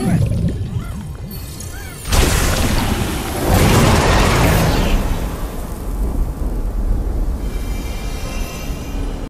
Right.